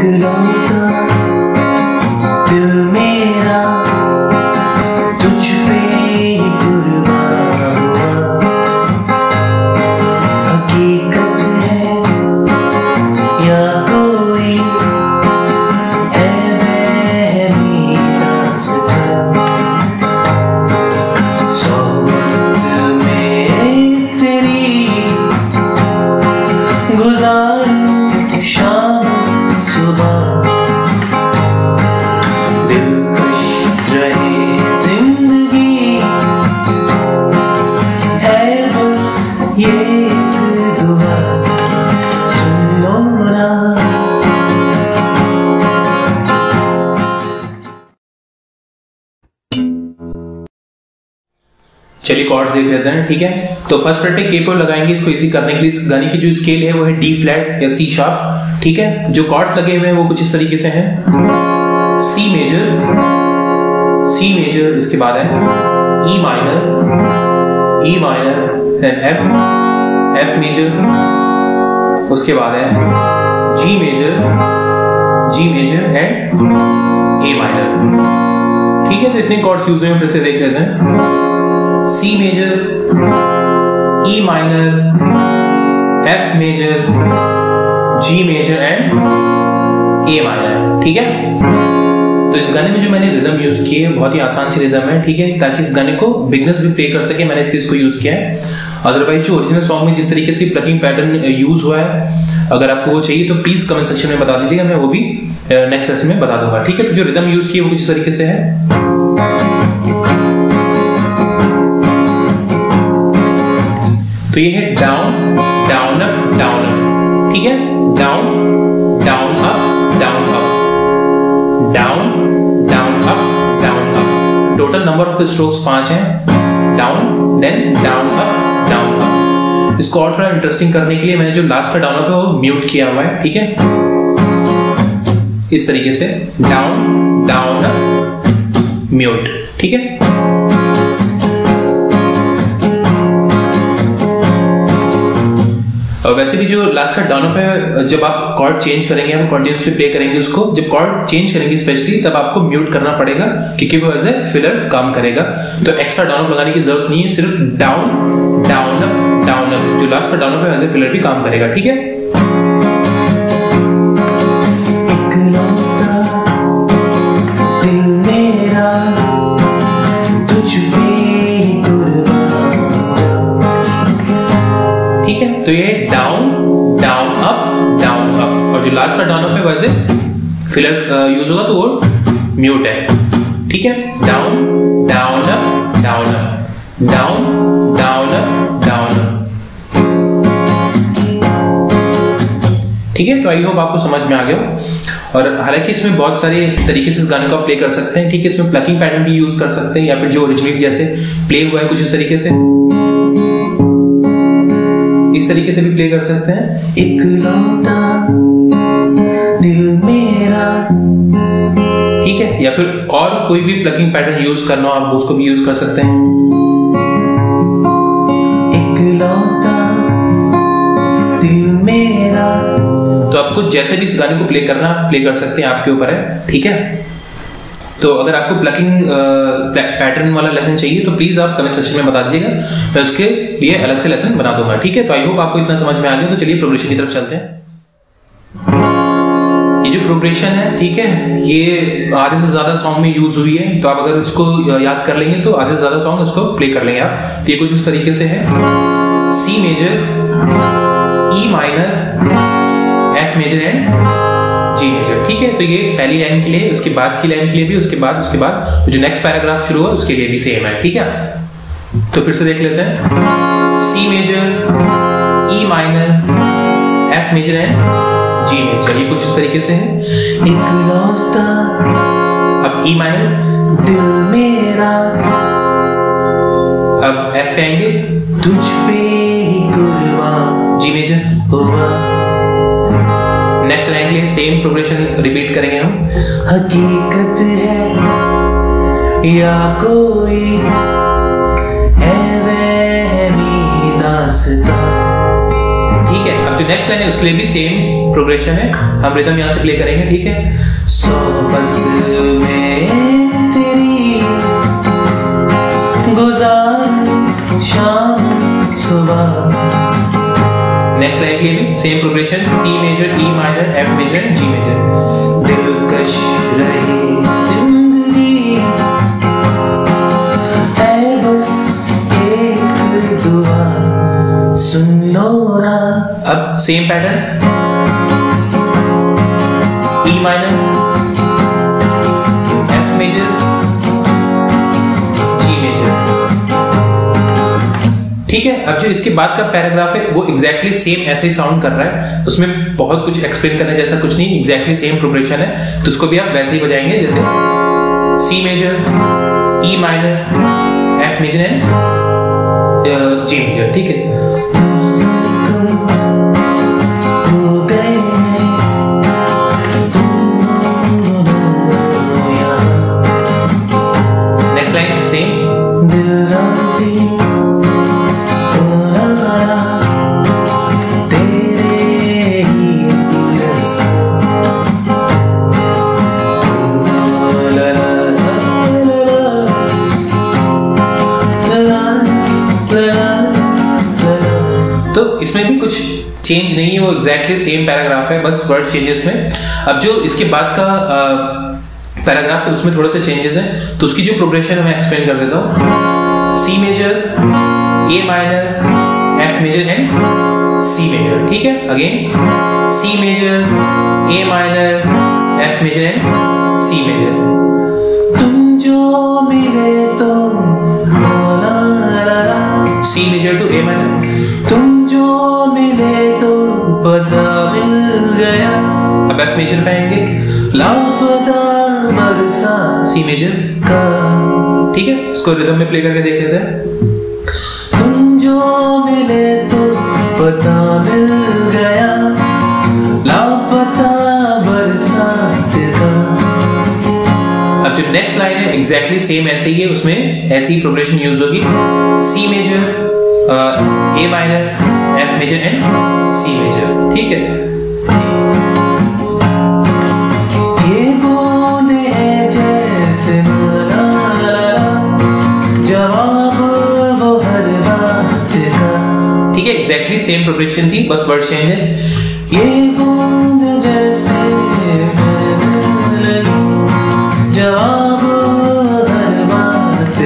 इकलौता दिल मेरा तुझ चलिए कॉर्ड्स देख लेते हैं, ठीक है? तो फ़र्स्ट रटे के पे लगाएँगे इसको इजी करने के लिए। इस गाने की जो स्केल है, वो है डी फ्लैट या सी शार्प ठीक है? जो कॉर्ड्स लगे हुए हैं, वो कुछ इस तरीके से हैं। सी मेजर सी मेजर इसके बाद है। E minor E minor then F F major उसके बाद है। G major G major and A minor ठीक है तो इतने कॉर्ड्स यूज़ हुए हैं, फिर से देख लेते हैं। C major, E minor, F major, G major and A minor ठीक है? तो इस गाने में जो मैंने रिदम यूज़ की है बहुत ही आसान सी रिदम है ठीक है? ताकि इस गाने को बिगनर्स भी प्ले कर सके मैंने इसके इसको यूज़ किया है। अदरवाइज़ जो ओरिजिनल सॉन्ग में जिस तरीके से प्लगिंग पैटर्न यूज़ हुआ है अगर आपको वो चाहिए तो प्लीज़ कमेंट सेक्शन में बता दीजिएगा मैं वो भी नेक्स्ट लेसन में बता दूँगा ठीक है? तो जो रिदम यूज़ की है वो कुछ इस तरीके से है? तो ये है down down up down up ठीक है? Down down up down up down down up down up total number of strokes पाँच हैं. Down then down up down up इसको और थोड़ा इंटरेस्टिंग करने के लिए मैंने जो लास्ट का डाउन अप है वो म्यूट किया हुआ है, ठीक है? इस तरीके से डाउन डाउन अप म्यूट ठीक है? वैसे भी जो लास्ट का डाउन है, जब आप कॉर्ड चेंज करेंगे, हम कंटिन्यूसली प्ले करेंगे उसको, जब कॉर्ड चेंज करेंगे स्पेशली तब आपको म्यूट करना पड़ेगा, क्योंकि वो एज ए फिलर काम करेगा। तो एक्स्ट्रा डाउन लगाने की ज़रूरत नहीं है, सिर्फ़ down down up down up जो लास्ट का डाउन है एज ए फिलर भी काम करेगा, ठीक है? और जो लास्ट का अप है वैसे फिलर यूज़ होगा तो वो म्यूट है। ठीक है? Down down up down up down down up down up ठीक है? तो आई होप आपको समझ में आ गया और हालाँकि इसमें बहुत सारे तरीके से इस गाने को आप प्ले कर सकते हैं। ठीक है? इसमें प्लकिंग पैटर्न भी यूज़ कर सकते हैं या फिर जो ओरिजिनल जैसे प्ले हुआ है कुछ इस तरीके से। तरीके से भी प्ले कर सकते हैं। इकलौता दिल मेरा। ठीक है? या फिर और कोई भी प्लगिंग पैटर्न यूज़ करना हो, आप उसको भी यूज़ कर सकते हैं। दिल मेरा। तो आपको जैसे भी इस गाने को प्ले करना प्ले कर सकते हैं आपके ऊपर है। ठीक है? तो अगर आपको प्लकिंग पैटर्न वाला लेसन चाहिए तो प्लीज़ आप कमेंट सेक्शन में बता दीजिएगा। मैं उसके लिए अलग से लेसन बना दूँगा, ठीक है? तो आई होप आपको इतना समझ में आ गया तो चलिए प्रोग्रेशन की तरफ़ चलते हैं। ये जो प्रोग्रेशन है, ठीक है, ये आधे से ज़्यादा सॉन्ग में यूज़ हुई है तो आप अगर इसको याद कर लेंगे तो आधे से ज़्यादा सॉन्ग इसको प्ले कर लेंगे आप। तो ये कुछ उस तरीके से है। C major E minor F major and ठीक है तो ये पहली लाइन के लिए उसके बाद की लाइन के लिए भी उसके बाद उसके बाद जो नेक्स्ट पैराग्राफ शुरू हुआ उसके लिए भी सेम है ठीक है? तो फिर से देख लेते हैं। C major E minor F major and G major ये कुछ इस तरीके से है। इकलौता अब ई माइनर दिल मेरा अब एफ़ पे आएँगे। तुझ पे ही G major same progression repeat करेंगे हम। हकीकत है या कोई? है ठीक है अब जो नेक्स्ट लाइन है उसके लिए भी सेम प्रोग्रेशन है। हम रिदम यहाँ से प्ले करेंगे ठीक है? सोबत में तेरी गुजार शाम सुबह। नेक्स्ट लाइन के लिए भी same progression C major E minor F major G major दिलकश रहे अब सेम पैटर्न ठीक है, अब जो इसके बाद का पैराग्राफ है, वो एग्जैक्टली सेम ऐसे ही साउंड कर रहा है। उसमें बहुत कुछ एक्सप्लेन करने जैसा कुछ नहीं एग्जैक्टली सेम प्रोग्रेशन है। तो उसको भी आप वैसे ही बजाएँगे, जैसे C major E minor F major and G major ठीक है? इसमें भी कुछ चेंज नहीं है, वो एग्जैक्टली सेम पैराग्राफ है, बस वर्ड चेंजेस में। अब जो इसके बाद का पैराग्राफ है, उसमें थोड़े से चेंजेस हैं। तो उसकी जो प्रोग्रेशन है, मैं एक्सप्लेन कर देता हूँ। C major A minor F major and C major ठीक है? Again C major A minor F major and C major तुम जो मिले तो C major to A minor अब एफ़ मेजर पे आएँगे सी मेजर का। ठीक है? इसको रिदम में प्ले करके देख लेते हैं। तुम जो मिले तो पता मिल गया। लापता बरसात का अब जो नेक्स्ट लाइन है एग्जैक्टली सेम ऐसे ही है, उसमें ऐसी प्रोग्रेशन यूज़ होगी। C major A minor F major and C major ठीक है? सेम प्रोग्रेशन थी, बस वर्ड चेंज है। ये बूंद जैसे बात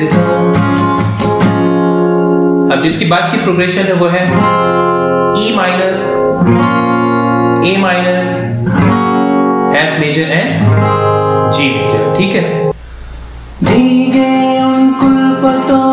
अब जिसकी बाद की प्रोग्रेशन है, वो है E minor A minor F major and G major ठीक है? उन कुल्फतों की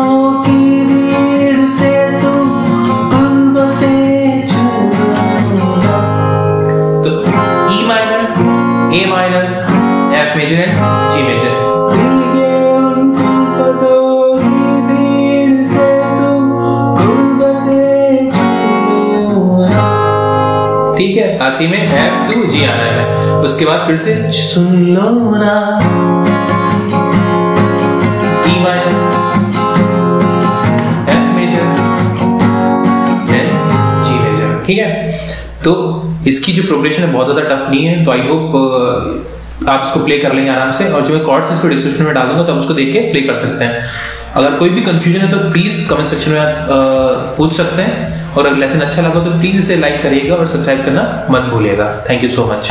आखिरी में एफ़ टू जी आना है। उसके बाद फिर से सुन लो ना। F major, then G major ठीक है? तो इसकी जो प्रोग्रेशन है बहुत ज़्यादा टफ नहीं है तो आई होप आप इसको प्ले कर लेंगे आराम से। और जो मैं कॉर्ड्स इसको डिस्क्रिप्शन में डाल दूँगा तो आप उसको देख के प्ले कर सकते हैं। अगर कोई भी कंफ्यूजन है तो प्लीज़ कमेंट सेक्शन में आप पूछ सकते हैं। और अगर लेसन अच्छा लगा तो प्लीज़ इसे लाइक करिएगा और सब्सक्राइब करना मत भूलिएगा। Thank you so much